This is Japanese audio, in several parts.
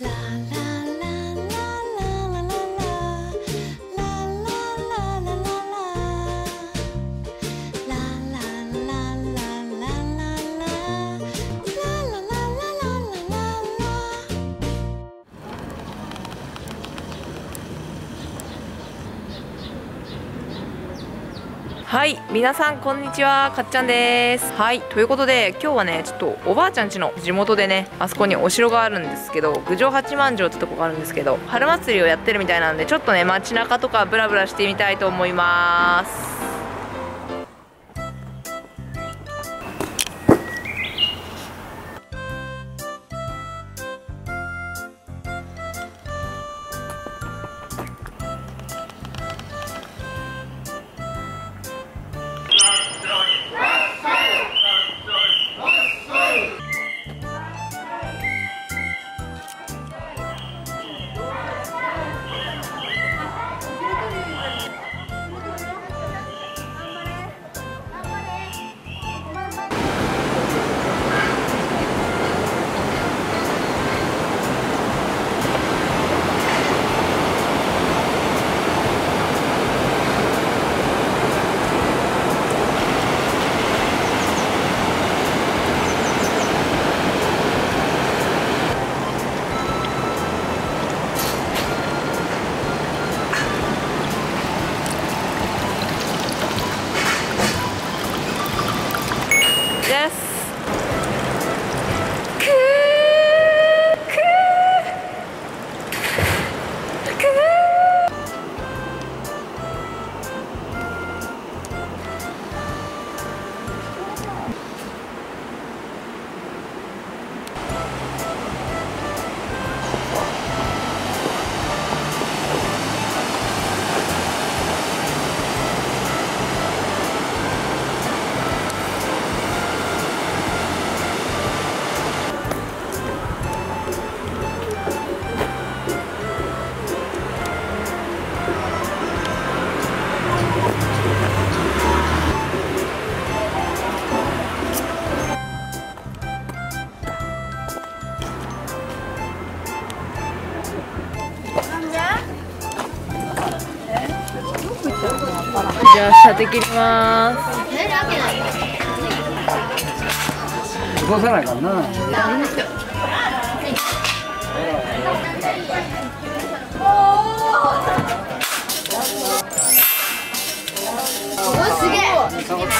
la la. はい皆さんこんにちは。かっちゃんです。はいということで今日はねちょっとおばあちゃんちの地元でねあそこにお城があるんですけど郡上八幡城ってとこがあるんですけど春祭りをやってるみたいなんでちょっとね街中とかブラブラしてみたいと思います。じゃあ射的切ります動かないからなあ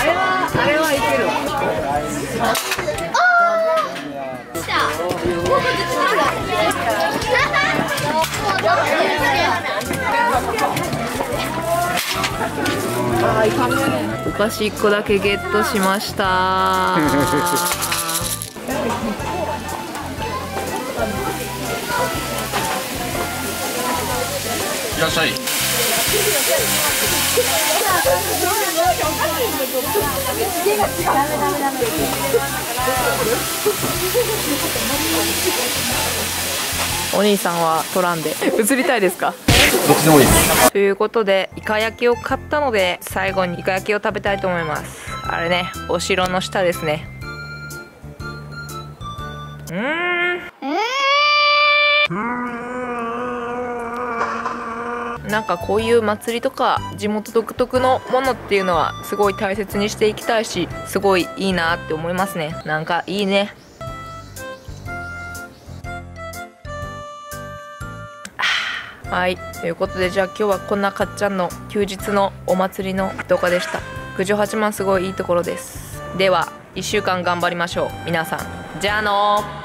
れはあれはいけるああ、来た。お菓子1個だけゲットしました。いらっしゃい。お兄さんは取らんで。映りたいですかどっちでもいい。ということでイカ焼きを買ったので最後にイカ焼きを食べたいと思います。あれねお城の下ですね。うん。なんかこういう祭りとか地元独特のものっていうのはすごい大切にしていきたいしすごいいいなって思いますね。なんかいいね。はい。ということでじゃあ今日はこんなかっちゃんの休日のお祭りの動画でした。九条八幡すごいいいところです。では1週間頑張りましょう。皆さんじゃあの